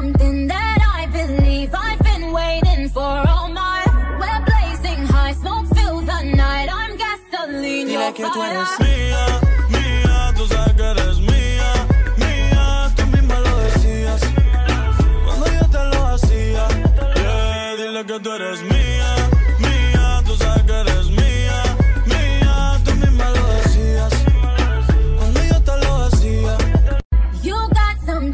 something that I believe. I've been waiting for all my We're blazing high, smoke fill the night. I'm gasoline, Dile que tú eres mía, mía, tú sabes que eres mía Mía, tú misma lo decías. Cuando yo te lo hacía Yeah, dile que tú eres mía, mía, tú sabes que eres mía Mía, tú misma lo decías. Cuando yo te lo hacía. You got some